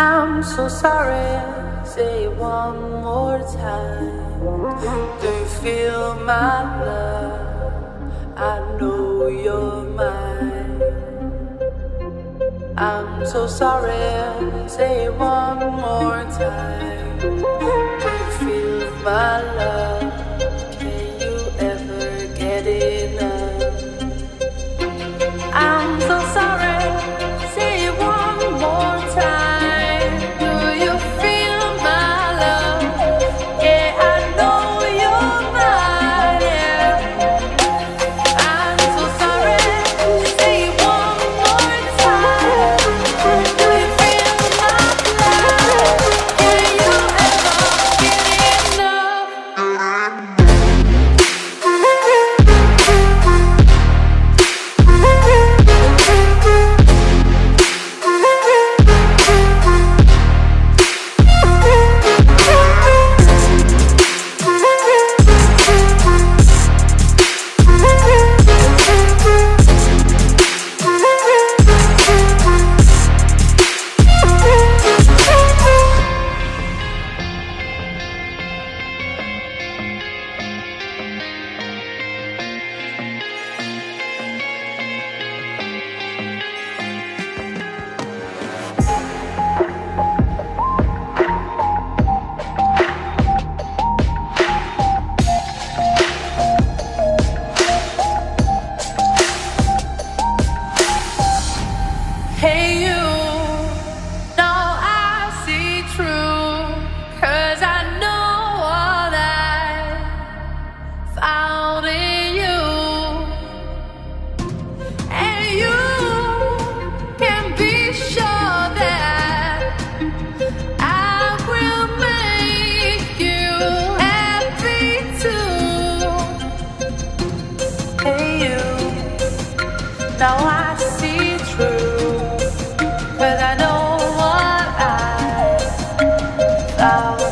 I'm so sorry, say it one more time. Do you feel my love? I know you're mine. I'm so sorry, say it one more time. Do you feel my love? Hey you, now I see true, cause I know I found in you. And you can be sure that I will make you happy too. Hey you. Now I see true, but I know what I found.